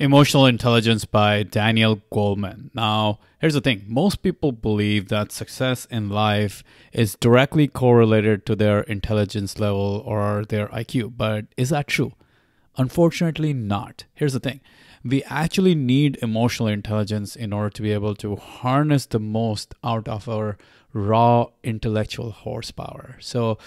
Emotional Intelligence by Daniel Goleman. Now, here's the thing most people believe that success in life is directly correlated to their intelligence level or their IQ, but is that true? Unfortunately, not. Here's the thing we actually need emotional intelligence in order to be able to harness the most out of our raw intellectual horsepower. So,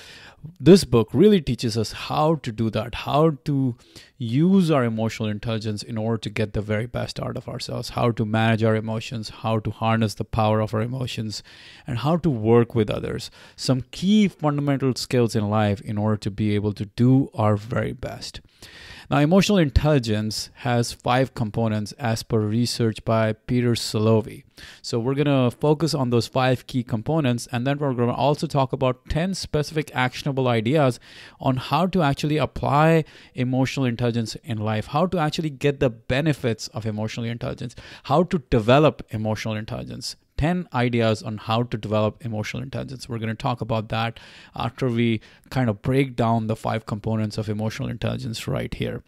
this book really teaches us how to do that, how to use our emotional intelligence in order to get the very best out of ourselves, how to manage our emotions, how to harness the power of our emotions, and how to work with others. Some key fundamental skills in life in order to be able to do our very best. Now, emotional intelligence has five components as per research by Peter Salovey. So, we're going to focus on those five key components, and then we're going to also talk about 10 specific actionable ideas on how to actually apply emotional intelligence in life, how to actually get the benefits of emotional intelligence, how to develop emotional intelligence. 10 ideas on how to develop emotional intelligence. We're going to talk about that after we kind of break down the five components of emotional intelligence right here.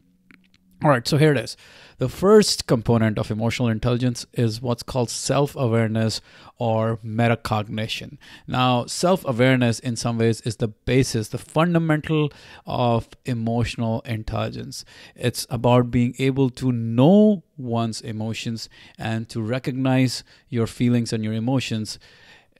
All right, so here it is. The first component of emotional intelligence is what's called self awareness or metacognition. Now, self awareness, in some ways, is the basis, the fundamental of emotional intelligence. It's about being able to know one's emotions and to recognize your feelings and your emotions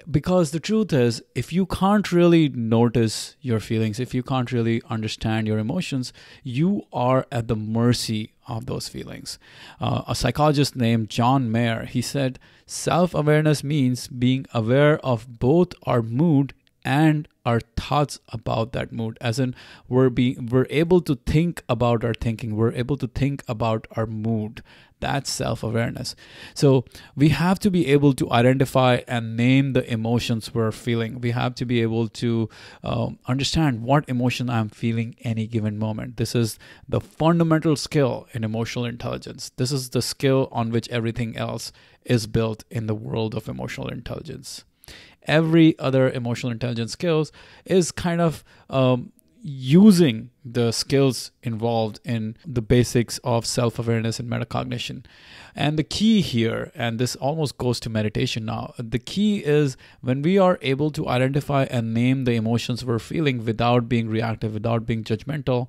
because the truth is if you can't really notice your feelings if you can't really understand your emotions you are at the mercy of those feelings. Uh, a psychologist named john mayer he said self-awareness means being aware of both our mood and our thoughts about that mood. As in we're being we're able to think about our thinking. We're able to think about our mood. That's self-awareness. So we have to be able to identify and name the emotions we're feeling. We have to be able to um, understand what emotion i'm feeling any given moment. This is the fundamental skill in emotional intelligence. This is the skill on which everything else is built in the world of emotional intelligence every other emotional intelligence skills is kind of um, using the skills involved in the basics of self awareness and metacognition. And the key here, and this almost goes to meditation now, the key is when we are able to identify and name the emotions we're feeling without being reactive, without being judgmental,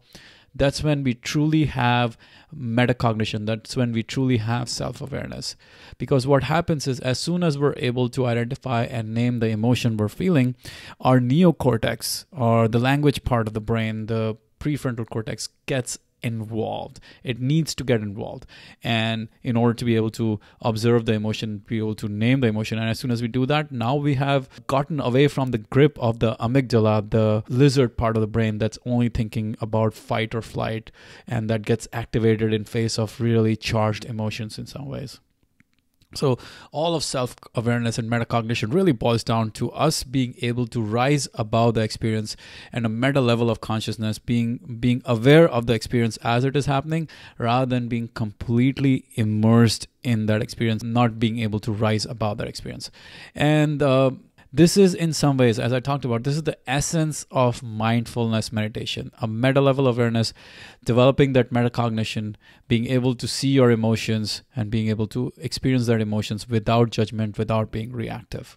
that's when we truly have metacognition. That's when we truly have self awareness. Because what happens is, as soon as we're able to identify and name the emotion we're feeling, our neocortex, or the language part of the brain, the prefrontal cortex, gets involved. It needs to get involved. And in order to be able to observe the emotion, be able to name the emotion. And as soon as we do that, now we have gotten away from the grip of the amygdala, the lizard part of the brain that's only thinking about fight or flight and that gets activated in face of really charged emotions in some ways. So, all of self awareness and metacognition really boils down to us being able to rise above the experience and a meta level of consciousness, being, being aware of the experience as it is happening, rather than being completely immersed in that experience, not being able to rise above that experience. And uh, this is, in some ways, as I talked about, this is the essence of mindfulness meditation, a meta level awareness, developing that metacognition, being able to see your emotions and being able to experience that emotions without judgment, without being reactive.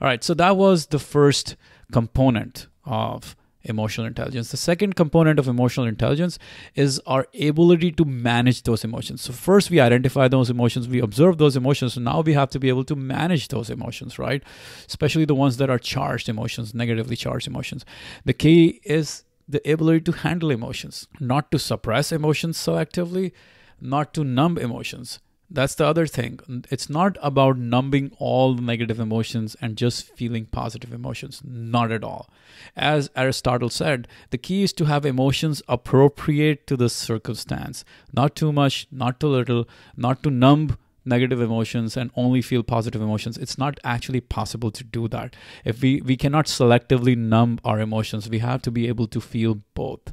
All right, so that was the first component of emotional intelligence. The second component of emotional intelligence is our ability to manage those emotions. So, first we identify those emotions, we observe those emotions. So, now we have to be able to manage those emotions, right? Especially the ones that are charged emotions, negatively charged emotions. The key is the ability to handle emotions, not to suppress emotions selectively, not to numb emotions that's the other thing. It's not about numbing all the negative emotions and just feeling positive emotions. Not at all. As Aristotle said, the key is to have emotions appropriate to the circumstance. Not too much, not too little, not to numb negative emotions and only feel positive emotions it's not actually possible to do that if we we cannot selectively numb our emotions we have to be able to feel both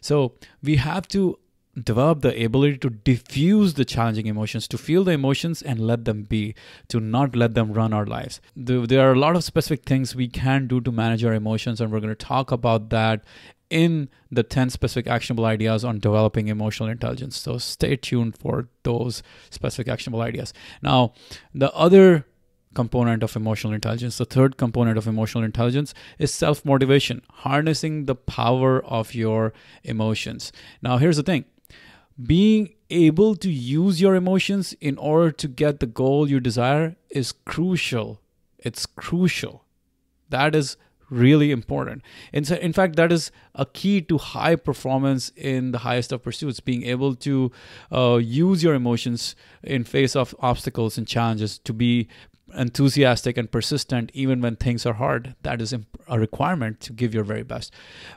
so we have to develop the ability to diffuse the challenging emotions, to feel the emotions and let them be, to not let them run our lives. There are a lot of specific things we can do to manage our emotions, and we're going to talk about that in the 10 specific actionable ideas on developing emotional intelligence. So stay tuned for those specific actionable ideas. Now, the other component of emotional intelligence, the third component of emotional intelligence is self motivation, harnessing the power of your emotions. Now, here's the thing being able to use your emotions in order to get the goal you desire is crucial. It's crucial. That is really important. In, in fact, that is a key to high performance in the highest of pursuits, being able to uh, use your emotions in face of obstacles and challenges to be enthusiastic and persistent even when things are hard that is a requirement to give your very best.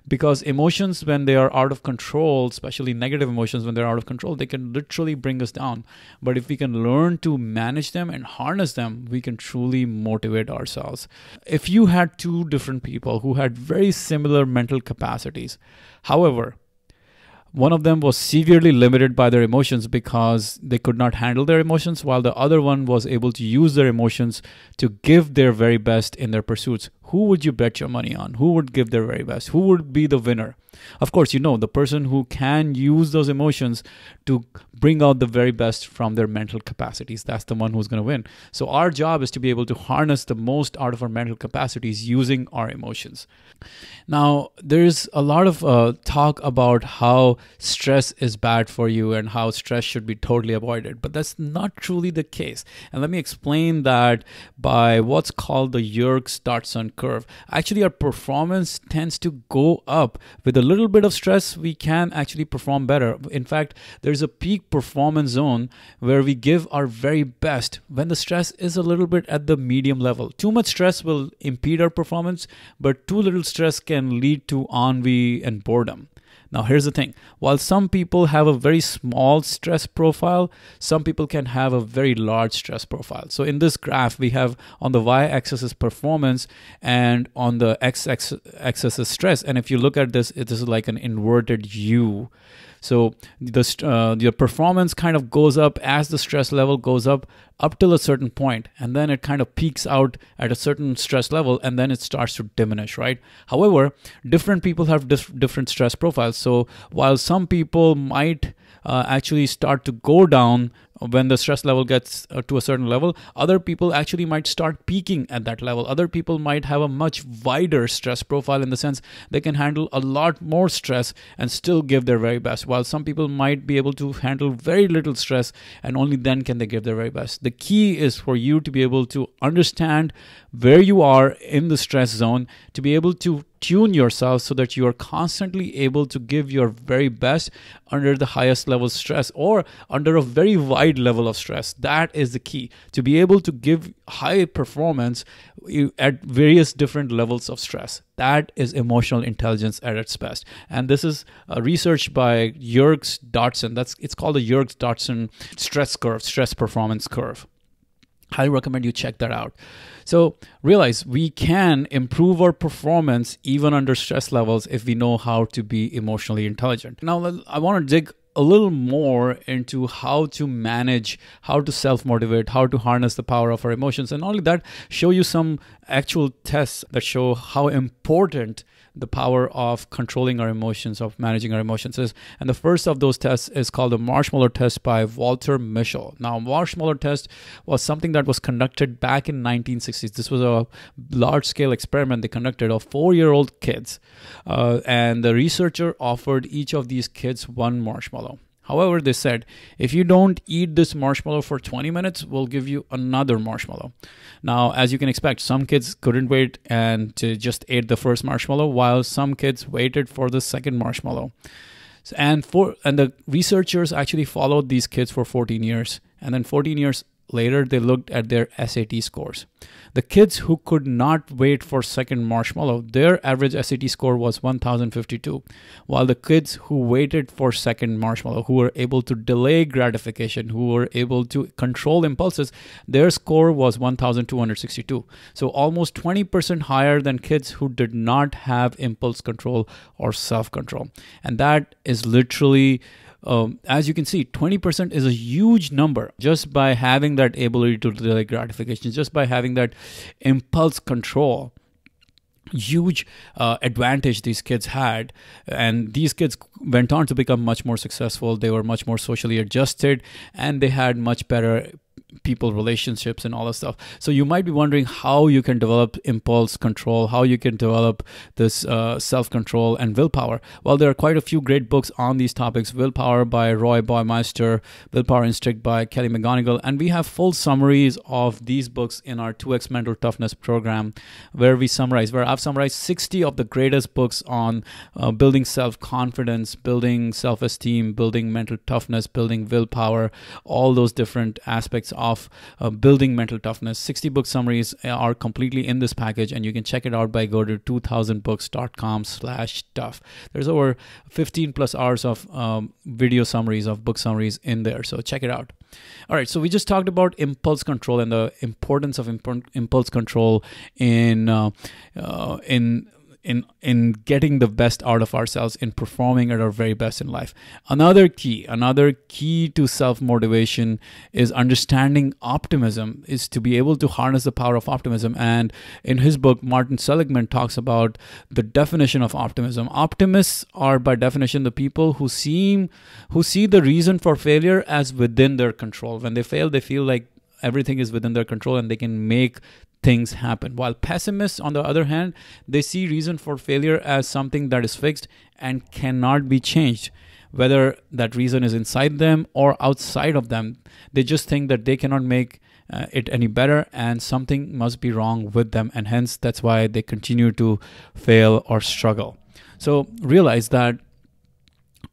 Because emotions when they are out of control especially negative emotions when they're out of control they can literally bring us down. But if we can learn to manage them and harness them we can truly motivate ourselves. If you had two different people who had very similar mental capacities however one of them was severely limited by their emotions because they could not handle their emotions, while the other one was able to use their emotions to give their very best in their pursuits. Who would you bet your money on? Who would give their very best? Who would be the winner? Of course, you know, the person who can use those emotions to bring out the very best from their mental capacities. That's the one who's going to win. So, our job is to be able to harness the most out of our mental capacities using our emotions. Now, there's a lot of uh, talk about how stress is bad for you and how stress should be totally avoided, but that's not truly the case. And let me explain that by what's called the Yerkes Dodson curve. Actually, our performance tends to go up with a little bit of stress. We can actually perform better. In fact, there's a peak performance zone where we give our very best when the stress is a little bit at the medium level. Too much stress will impede our performance, but too little stress can lead to ennui and boredom. Now, here's the thing while some people have a very small stress profile, some people can have a very large stress profile. So, in this graph, we have on the y axis is performance and on the x axis is stress. And if you look at this, it is like an inverted U. So the uh, your performance kind of goes up as the stress level goes up up till a certain point, and then it kind of peaks out at a certain stress level, and then it starts to diminish, right? However, different people have dif- different stress profiles. So while some people might uh, actually start to go down when the stress level gets uh, to a certain level other people actually might start peaking at that level other people might have a much wider stress profile in the sense they can handle a lot more stress and still give their very best while some people might be able to handle very little stress and only then can they give their very best the key is for you to be able to understand where you are in the stress zone to be able to tune yourself so that you are constantly able to give your very best under the highest level stress or under a very wide level of stress. That is the key to be able to give high performance at various different levels of stress. That is emotional intelligence at its best. And this is uh, a research by Yerkes Dodson. That's it's called the Yerkes Dodson stress curve, stress performance curve. Highly recommend you check that out. So realize we can improve our performance even under stress levels if we know how to be emotionally intelligent. Now, I want to dig a little more into how to manage, how to self motivate, how to harness the power of our emotions. And not only that, show you some actual tests that show how important the power of controlling our emotions, of managing our emotions. And the first of those tests is called the Marshmallow Test by Walter Mischel. Now, Marshmallow Test was something that was conducted back in 1960s. This was a large-scale experiment they conducted of four-year-old kids, uh, and the researcher offered each of these kids one marshmallow. However, they said, if you don't eat this marshmallow for 20 minutes, we'll give you another marshmallow. Now, as you can expect, some kids couldn't wait and just ate the first marshmallow, while some kids waited for the second marshmallow. And for and the researchers actually followed these kids for 14 years, and then 14 years later, they looked at their SAT scores. The kids who could not wait for second marshmallow, their average SAT score was 1052, while the kids who waited for second marshmallow, who were able to delay gratification, who were able to control impulses, their score was 1262. So almost 20% higher than kids who did not have impulse control or self-control. And that is literally um, as you can see, 20% is a huge number just by having that ability to delay gratification, just by having that impulse control. huge uh, advantage these kids had and these kids went on to become much more successful they were much more socially adjusted and they had much better people relationships and all that stuff. So you might be wondering how you can develop impulse control how you can develop this uh, self-control and willpower. Well there are quite a few great books on these topics. Willpower by roy baumeister willpower instinct by kelly mcgonigal and we have full summaries of these books in our 2x mental toughness program where we summarize where i've summarized 60 of the greatest books on uh, building self-confidence building self-esteem building mental toughness building willpower all those different aspects of uh, building mental toughness. 60 book summaries are completely in this package, and you can check it out by go to 2000books.com slash tough. There's over 15 plus hours of um, video summaries of book summaries in there, so check it out. All right, so we just talked about impulse control and the importance of imp- impulse control in uh, uh, in in in getting the best out of ourselves in performing at our very best in life. Another key another key to self motivation is understanding optimism is to be able to harness the power of optimism. And in his book martin seligman talks about the definition of optimism. Optimists are by definition the people who seem who see the reason for failure as within their control. When they fail they feel like everything is within their control and they can make things happen. While pessimists, on the other hand, they see reason for failure as something that is fixed and cannot be changed. Whether that reason is inside them or outside of them, they just think that they cannot make uh, it any better and something must be wrong with them, and hence that's why they continue to fail or struggle. So realize that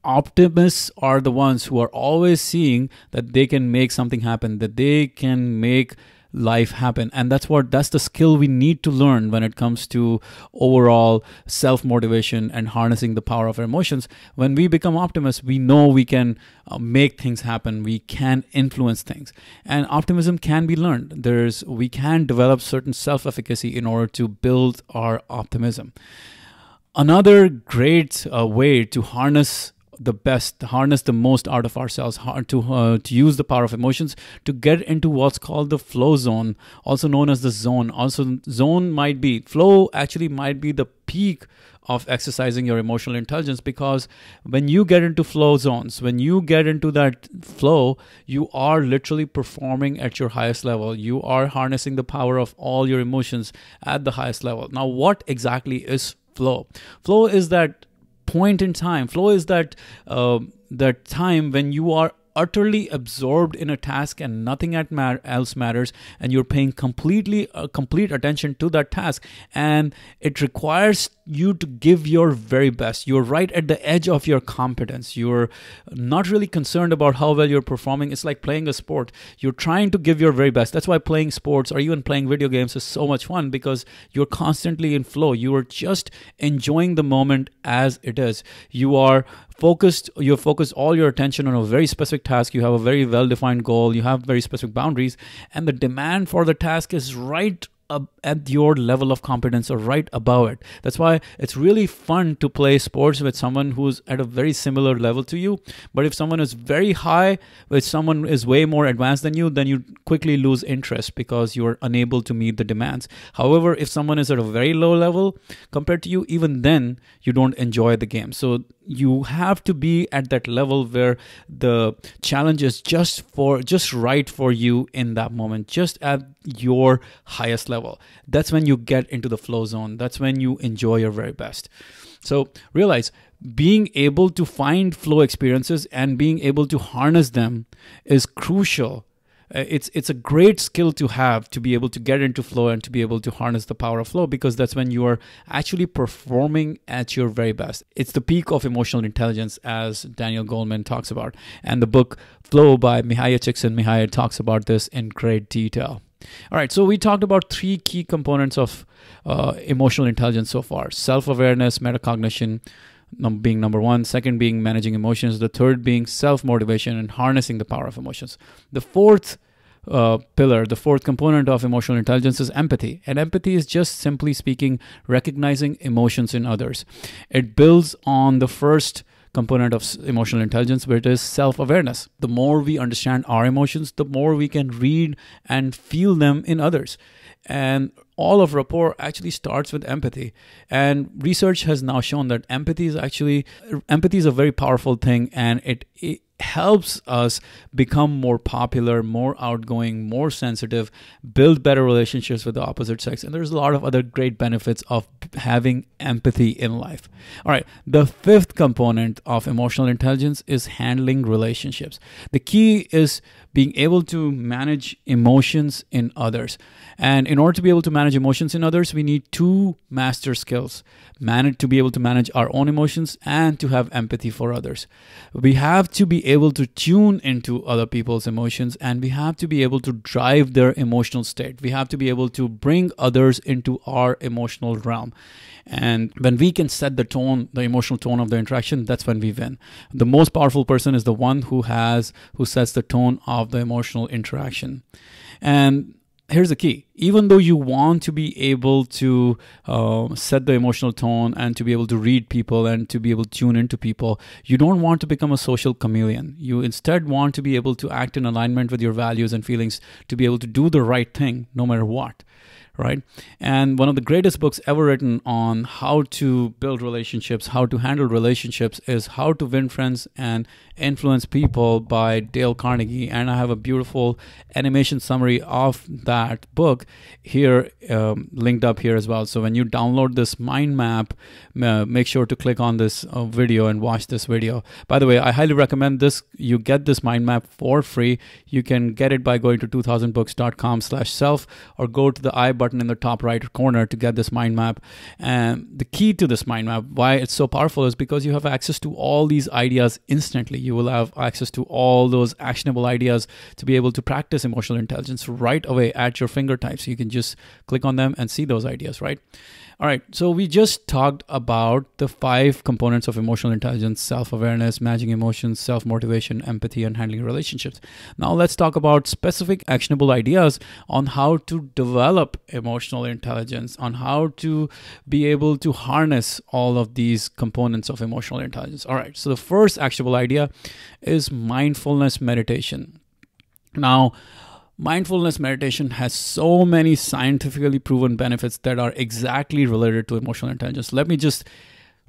optimists are the ones who are always seeing that they can make something happen, that they can make life happen. And that's what that's the skill we need to learn when it comes to overall self motivation and harnessing the power of our emotions. When we become optimists we know we can uh, make things happen. We can influence things. And optimism can be learned. There's we can develop certain self efficacy in order to build our optimism. Another great uh, way to harness the best, harness the most out of ourselves, to uh, to use the power of emotions to get into what's called the flow zone, also known as the zone. Also, zone might be flow. Actually, might be the peak of exercising your emotional intelligence because when you get into flow zones, when you get into that flow, you are literally performing at your highest level. You are harnessing the power of all your emotions at the highest level. Now, what exactly is flow? Flow is that point in time. Flow is that uh, that time when you are utterly absorbed in a task and nothing else matters and you're paying completely uh, complete attention to that task and it requires you to give your very best. You're right at the edge of your competence. You're not really concerned about how well you're performing. It's like playing a sport. You're trying to give your very best. That's why playing sports or even playing video games is so much fun because you're constantly in flow. You are just enjoying the moment as it is. You are focused you focus all your attention on a very specific task. You have a very well defined goal. You have very specific boundaries. And the demand for the task is right at your level of competence or right above it. That's why it's really fun to play sports with someone who's at a very similar level to you. But if someone is very high, if someone is way more advanced than you, then you quickly lose interest because you're unable to meet the demands. However, if someone is at a very low level compared to you, even then you don't enjoy the game. So you have to be at that level where the challenge is just for just right for you in that moment, just at your highest level level. That's when you get into the flow zone. That's when you enjoy your very best. So realize being able to find flow experiences and being able to harness them is crucial. Uh, it's it's a great skill to have to be able to get into flow and to be able to harness the power of flow because that's when you are actually performing at your very best. It's the peak of emotional intelligence as Daniel Goleman talks about. And the book Flow by Mihaly Csikszentmihalyi talks about this in great detail. All right, so we talked about three key components of uh, emotional intelligence so far self awareness, metacognition num- being number one, second being managing emotions, the third being self motivation and harnessing the power of emotions. The fourth uh, pillar, the fourth component of emotional intelligence is empathy. And empathy is just simply speaking recognizing emotions in others. It builds on the first component of emotional intelligence, which is self awareness. The more we understand our emotions, the more we can read and feel them in others. And all of rapport actually starts with empathy. And research has now shown that empathy is actually empathy is a very powerful thing and it, it helps us become more popular, more outgoing, more sensitive, build better relationships with the opposite sex. And there's a lot of other great benefits of having empathy in life. All right, the fifth component of emotional intelligence is handling relationships. The key is being able to manage emotions in others. And in order to be able to manage emotions in others, we need two master skills manage to be able to manage our own emotions and to have empathy for others. We have to be able to tune into other people's emotions and we have to be able to drive their emotional state. We have to be able to bring others into our emotional realm. And when we can set the tone, the emotional tone of the interaction, that's when we win. The most powerful person is the one who has who sets the tone of the emotional interaction. And here's the key. Even though you want to be able to uh, set the emotional tone and to be able to read people and to be able to tune into people you don't want to become a social chameleon. You instead want to be able to act in alignment with your values and feelings to be able to do the right thing no matter what right? And one of the greatest books ever written on how to build relationships, how to handle relationships, is How to Win Friends and Influence People by Dale Carnegie. And I have a beautiful animation summary of that book here, um, linked up here as well. So when you download this mind map, uh, make sure to click on this uh, video and watch this video. By the way, I highly recommend this. You get this mind map for free. You can get it by going to 2000books.com slash self or go to the i button in the top right corner to get this mind map. And the key to this mind map, why it's so powerful, is because you have access to all these ideas instantly. You will have access to all those actionable ideas to be able to practice emotional intelligence right away at your fingertips. You can just click on them and see those ideas, right? All right, so we just talked about the five components of emotional intelligence self awareness, managing emotions, self motivation, empathy, and handling relationships. Now, let's talk about specific actionable ideas on how to develop emotional intelligence, on how to be able to harness all of these components of emotional intelligence. All right, so the first actionable idea is mindfulness meditation. Now, Mindfulness meditation has so many scientifically proven benefits that are exactly related to emotional intelligence. Let me just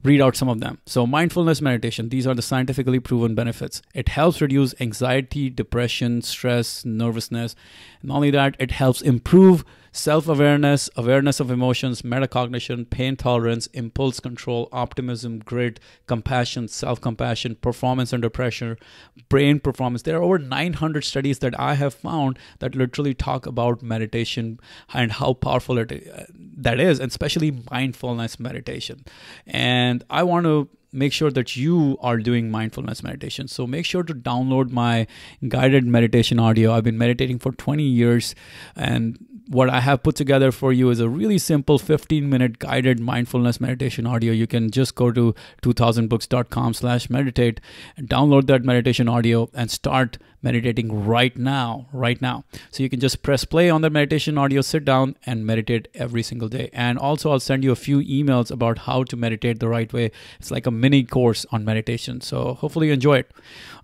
read out some of them. So, mindfulness meditation, these are the scientifically proven benefits. It helps reduce anxiety, depression, stress, nervousness. And not only that, it helps improve self awareness, awareness of emotions, metacognition, pain tolerance, impulse control, optimism, grit, compassion, self compassion, performance under pressure, brain performance. There are over 900 studies that I have found that literally talk about meditation and how powerful it uh, that is, and especially mindfulness meditation. And I want to make sure that you are doing mindfulness meditation. So make sure to download my guided meditation audio. I've been meditating for 20 years and what I have put together for you is a really simple 15 minute guided mindfulness meditation audio. You can just go to 2000books.com slash meditate and download that meditation audio and start meditating right now, right now. So you can just press play on the meditation audio, sit down and meditate every single day. And also I'll send you a few emails about how to meditate the right way. It's like a mini course on meditation. So hopefully you enjoy it.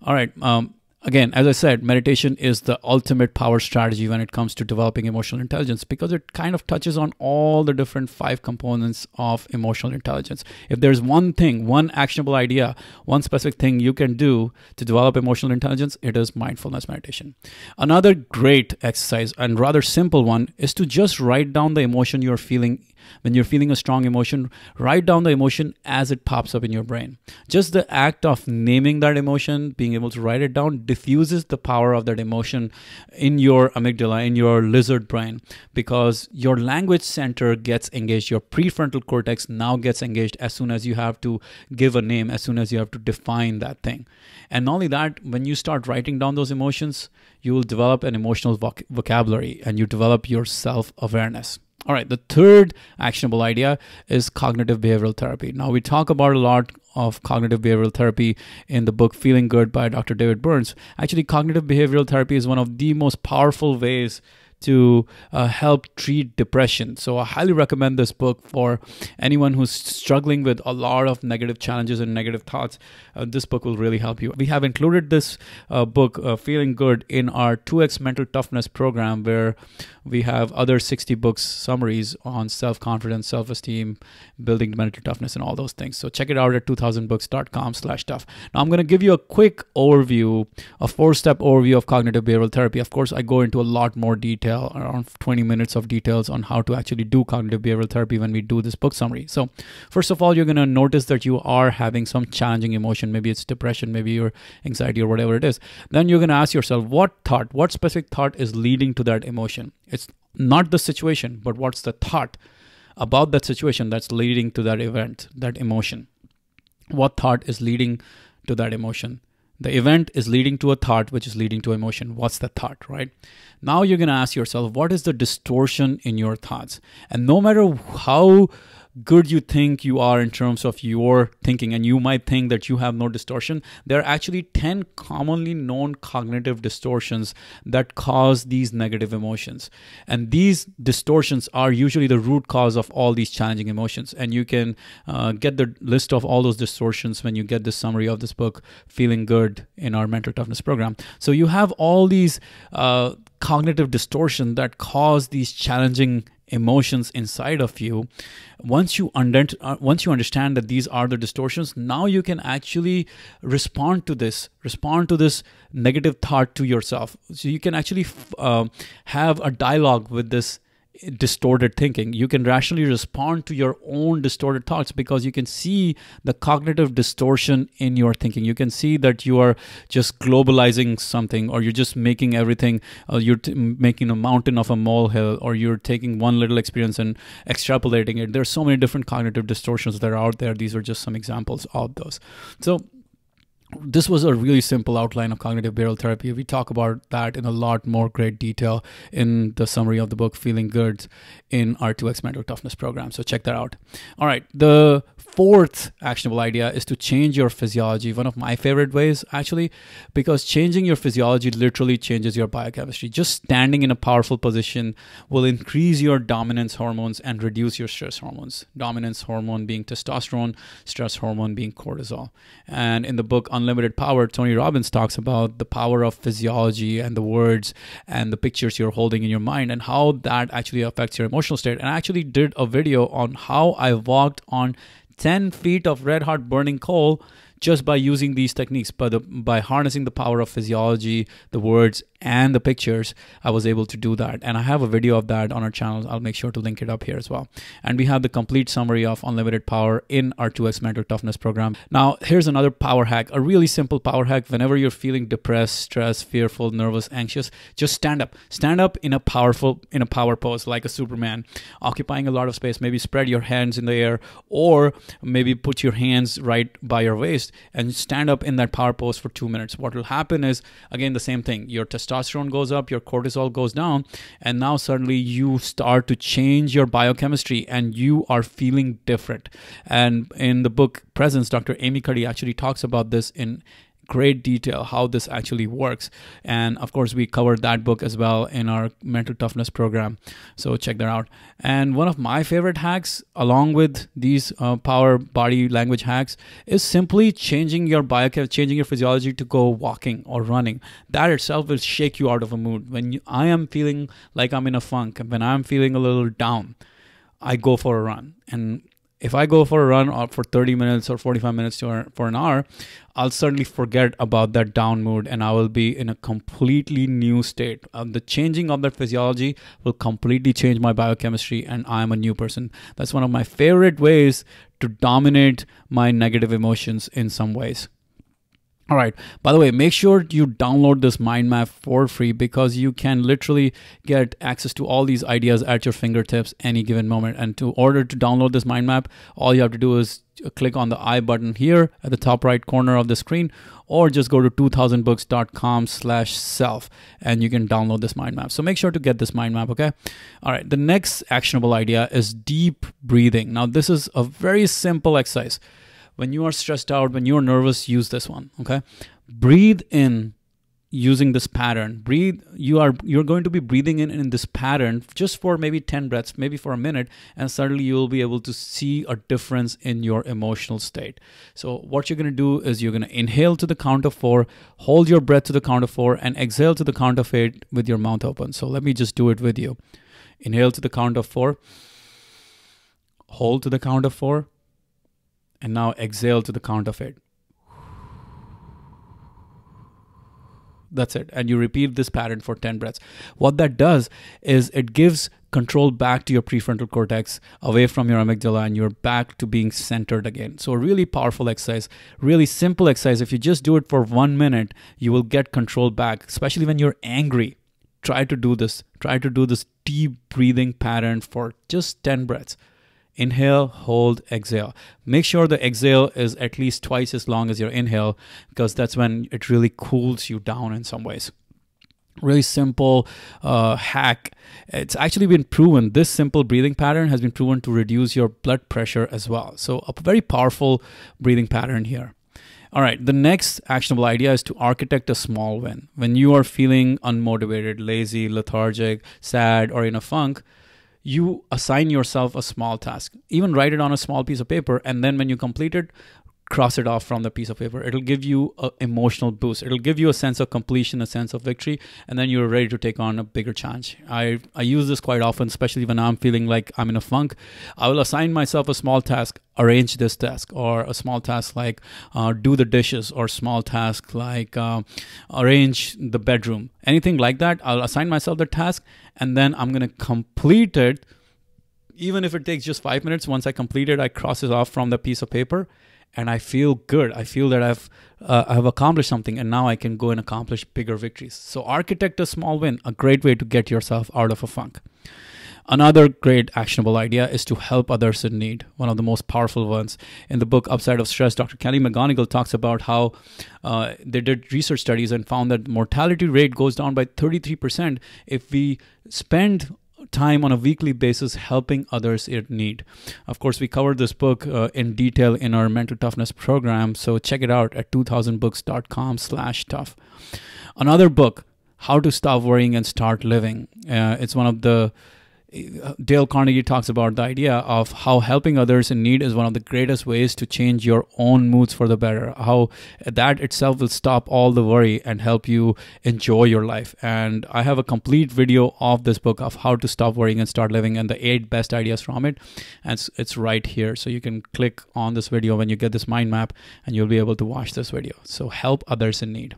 All right. Um, again, as I said, meditation is the ultimate power strategy when it comes to developing emotional intelligence because it kind of touches on all the different five components of emotional intelligence. If there's one thing, one actionable idea, one specific thing you can do to develop emotional intelligence, it is mindfulness meditation. Another great exercise and rather simple one is to just write down the emotion you're feeling when you're feeling a strong emotion, write down the emotion as it pops up in your brain. Just the act of naming that emotion, being able to write it down, diffuses the power of that emotion in your amygdala, in your lizard brain, because your language center gets engaged. Your prefrontal cortex now gets engaged as soon as you have to give a name, as soon as you have to define that thing. And not only that, when you start writing down those emotions, you will develop an emotional voc- vocabulary and you develop your self awareness. All right, the third actionable idea is cognitive behavioral therapy. Now, we talk about a lot of cognitive behavioral therapy in the book Feeling Good by Dr. David Burns. Actually, cognitive behavioral therapy is one of the most powerful ways to uh, help treat depression. So I highly recommend this book for anyone who's struggling with a lot of negative challenges and negative thoughts. Uh, this book will really help you. We have included this uh, book, uh, Feeling Good, in our 2x Mental Toughness program, where we have other 60 books summaries on self confidence, self esteem, building mental toughness, and all those things. So check it out at 2000books.com slash tough. Now I'm going to give you a quick overview, a four step overview of cognitive behavioral therapy. Of course, I go into a lot more detail, around 20 minutes of details on how to actually do cognitive behavioral therapy when we do this book summary. So, first of all, you're going to notice that you are having some challenging emotion. Maybe it's depression, maybe your anxiety, or whatever it is. Then you're going to ask yourself, what thought, what specific thought is leading to that emotion? It's not the situation, but what's the thought about that situation that's leading to that event, that emotion? What thought is leading to that emotion? The event is leading to a thought, which is leading to emotion. What's the thought, right? Now you're going to ask yourself, what is the distortion in your thoughts? And no matter how good you think you are in terms of your thinking, and you might think that you have no distortion, there are actually 10 commonly known cognitive distortions that cause these negative emotions. And these distortions are usually the root cause of all these challenging emotions. And you can uh, get the list of all those distortions when you get the summary of this book, Feeling Good, in our mental toughness program. So you have all these. Uh, cognitive distortion that cause these challenging emotions inside of you once you under, uh, once you understand that these are the distortions now you can actually respond to this respond to this negative thought to yourself. So you can actually uh, have a dialogue with this distorted thinking. You can rationally respond to your own distorted thoughts because you can see the cognitive distortion in your thinking. You can see that you are just globalizing something, or you're just making everything, uh, you're t- making a mountain of a molehill, or you're taking one little experience and extrapolating it. There's so many different cognitive distortions that are out there. These are just some examples of those. So, this was a really simple outline of cognitive behavioral therapy. We talk about that in a lot more great detail in the summary of the book Feeling Good in our 2x Mental Toughness program. So check that out. All right. The fourth actionable idea is to change your physiology. One of my favorite ways, actually, because changing your physiology literally changes your biochemistry. Just standing in a powerful position will increase your dominance hormones and reduce your stress hormones. Dominance hormone being testosterone, stress hormone being cortisol. And in the book Unlimited Power, Tony Robbins talks about the power of physiology and the words and the pictures you're holding in your mind and how that actually affects your emotional state. And I actually did a video on how I walked on 10 feet of red hot burning coal just by using these techniques, by, the, by harnessing the power of physiology, the words, and the pictures, I was able to do that. And I have a video of that on our channel. I'll make sure to link it up here as well. And we have the complete summary of unlimited power in our 2x mental toughness program. Now, here's another power hack, a really simple power hack. Whenever you're feeling depressed, stressed, fearful, nervous, anxious, just stand up. Stand up in a powerful, in a power pose like a Superman, occupying a lot of space. Maybe spread your hands in the air or maybe put your hands right by your waist and stand up in that power pose for two minutes. What will happen is, again, the same thing. Your testosterone testosterone goes up, your cortisol goes down, and now suddenly you start to change your biochemistry and you are feeling different. And in the book Presence, Dr. Amy Cuddy actually talks about this in great detail how this actually works. And of course, we covered that book as well in our mental toughness program. So check that out. And one of my favorite hacks, along with these uh, power body language hacks, is simply changing your biochem, changing your physiology to go walking or running. That itself will shake you out of a mood. When you, I am feeling like I'm in a funk, when I'm feeling a little down, I go for a run. And if I go for a run for 30 minutes or 45 minutes to, for an hour, I'll certainly forget about that down mood and I will be in a completely new state. Um, the changing of that physiology will completely change my biochemistry and I am a new person. That's one of my favorite ways to dominate my negative emotions in some ways. All right. By the way, make sure you download this mind map for free because you can literally get access to all these ideas at your fingertips any given moment. And to order to download this mind map, all you have to do is click on the I button here at the top right corner of the screen, or just go to 2000books.com slash self and you can download this mind map. So make sure to get this mind map, okay? All right. The next actionable idea is deep breathing. Now, this is a very simple exercise when you are stressed out, when you're nervous, use this one. Okay. Breathe in using this pattern. Breathe you are you're going to be breathing in in this pattern just for maybe 10 breaths maybe for a minute and suddenly you'll be able to see a difference in your emotional state. So what you're going to do is you're going to inhale to the count of 4 hold your breath to the count of 4 and exhale to the count of 8 with your mouth open. So let me just do it with you. Inhale to the count of 4 hold to the count of 4 and now exhale to the count of 8 That's it. And you repeat this pattern for 10 breaths. What that does is it gives control back to your prefrontal cortex, away from your amygdala, and you're back to being centered again. So, a really powerful exercise, really simple exercise. If you just do it for one minute, you will get control back, especially when you're angry. Try to do this. Try to do this deep breathing pattern for just 10 breaths. Inhale, hold, exhale. Make sure the exhale is at least twice as long as your inhale because that's when it really cools you down in some ways. Really simple uh, hack. It's actually been proven, this simple breathing pattern has been proven to reduce your blood pressure as well. So, a very powerful breathing pattern here. All right, the next actionable idea is to architect a small win. When you are feeling unmotivated, lazy, lethargic, sad, or in a funk, you assign yourself a small task. Even write it on a small piece of paper, and then when you complete it, cross it off from the piece of paper. It'll give you an emotional boost. It'll give you a sense of completion, a sense of victory, and then you're ready to take on a bigger challenge. I, I use this quite often, especially when I'm feeling like I'm in a funk. I will assign myself a small task, arrange this task, or a small task like uh, do the dishes, or small task like uh, arrange the bedroom. Anything like that, I'll assign myself the task, and then I'm going to complete it. Even if it takes just five minutes, once I complete it, I cross it off from the piece of paper and I feel good. I feel that I've uh, I've accomplished something, and now I can go and accomplish bigger victories. So architect a small win, a great way to get yourself out of a funk. Another great actionable idea is to help others in need, one of the most powerful ones. In the book Upside of Stress, Dr. Kelly McGonigal talks about how uh, they did research studies and found that mortality rate goes down by 33% if we spend time on a weekly basis helping others in need. Of course, we covered this book uh, in detail in our mental toughness program, so check it out at 2000books.com slash tough. Another book, How to Stop Worrying and Start Living. Uh, it's one of the Dale Carnegie talks about the idea of how helping others in need is one of the greatest ways to change your own moods for the better. How that itself will stop all the worry and help you enjoy your life. And I have a complete video of this book of how to stop worrying and start living and the eight best ideas from it. And it's, it's right here. So you can click on this video when you get this mind map and you'll be able to watch this video. So help others in need.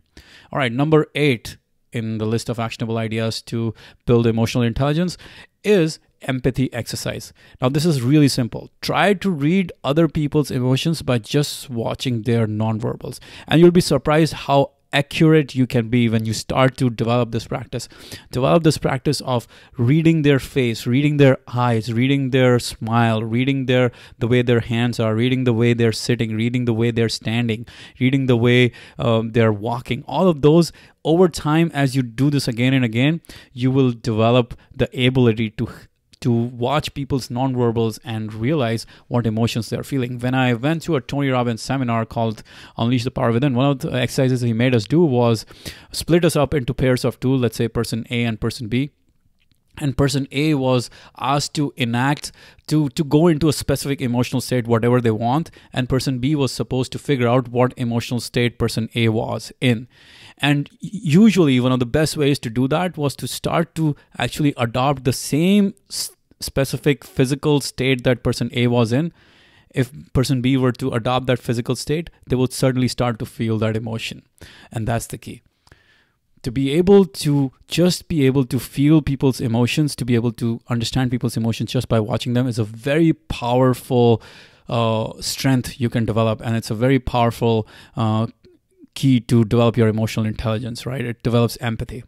All right, number eight in the list of actionable ideas to build emotional intelligence is empathy exercise. Now, this is really simple. Try to read other people's emotions by just watching their nonverbals, and you'll be surprised how accurate you can be when you start to develop this practice. Develop this practice of reading their face, reading their eyes, reading their smile, reading their the way their hands are, reading the way they're sitting, reading the way they're standing, reading the way um, they're walking. All of those over time, as you do this again and again, you will develop the ability to to watch people's nonverbals and realize what emotions they're feeling. When I went to a Tony Robbins seminar called Unleash the Power Within, one of the exercises he made us do was split us up into pairs of two, let's say person A and person B. And person a was asked to enact to to go into a specific emotional state whatever they want. And person b was supposed to figure out what emotional state person a was in and usually, one of the best ways to do that was to start to actually adopt the same specific physical state that person A was in. If person B were to adopt that physical state, they would certainly start to feel that emotion. And that's the key. To be able to just be able to feel people's emotions, to be able to understand people's emotions just by watching them is a very powerful uh, strength you can develop. And it's a very powerful uh, key to develop your emotional intelligence, right? It develops empathy.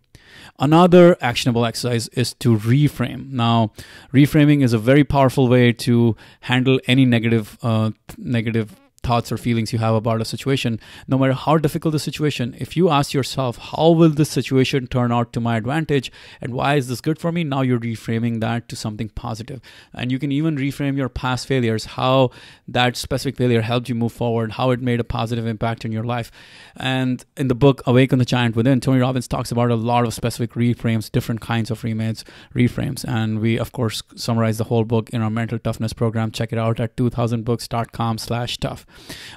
Another actionable exercise is to reframe. Now, reframing is a very powerful way to handle any negative, uh, negative thoughts or feelings you have about a situation, no matter how difficult the situation, if you ask yourself, how will this situation turn out to my advantage and why is this good for me? Now you're reframing that to something positive. And you can even reframe your past failures, how that specific failure helped you move forward, how it made a positive impact in your life. And in the book Awaken the Giant Within, Tony Robbins talks about a lot of specific reframes, different kinds of reframes, reframes. And we, of course, summarize the whole book in our mental toughness program. Check it out at 2000books.com slash tough.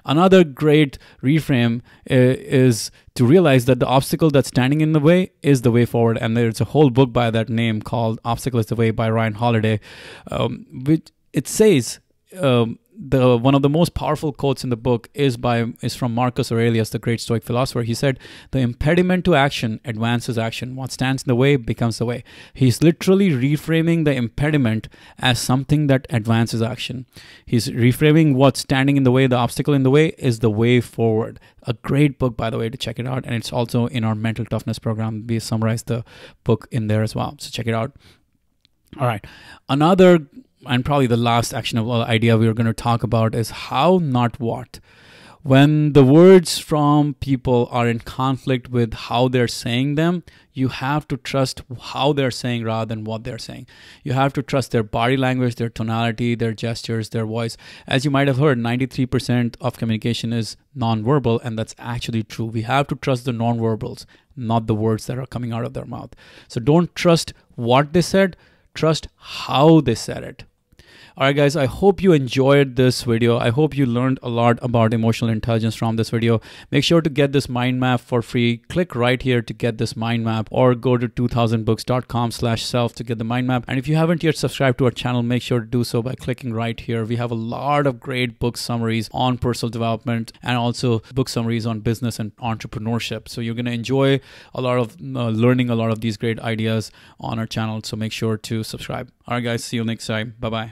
Another great reframe is to realize that the obstacle that's standing in the way is the way forward. And there's a whole book by that name called Obstacle is the Way by Ryan Holiday, um, which it says um, the one of the most powerful quotes in the book is by is from Marcus Aurelius, the great Stoic philosopher. He said, "The impediment to action advances action. What stands in the way becomes the way." He's literally reframing the impediment as something that advances action. He's reframing what's standing in the way, the obstacle in the way, is the way forward. A great book, by the way, to check it out, and it's also in our mental toughness program. We summarize the book in there as well, so check it out. All right, another and probably the last actionable uh, idea we are going to talk about is how, not what. When the words from people are in conflict with how they're saying them, you have to trust how they're saying rather than what they're saying. You have to trust their body language, their tonality, their gestures, their voice. As you might have heard, 93% of communication is nonverbal, and that's actually true. We have to trust the nonverbals, not the words that are coming out of their mouth. So don't trust what they said, trust how they said it. All right, guys, I hope you enjoyed this video. I hope you learned a lot about emotional intelligence from this video. Make sure to get this mind map for free. Click right here to get this mind map or go to 2000books.com slash self to get the mind map. And if you haven't yet subscribed to our channel, make sure to do so by clicking right here. We have a lot of great book summaries on personal development and also book summaries on business and entrepreneurship. So you're going to enjoy a lot of uh, learning a lot of these great ideas on our channel. So make sure to subscribe. All right, guys, see you next time. Bye bye.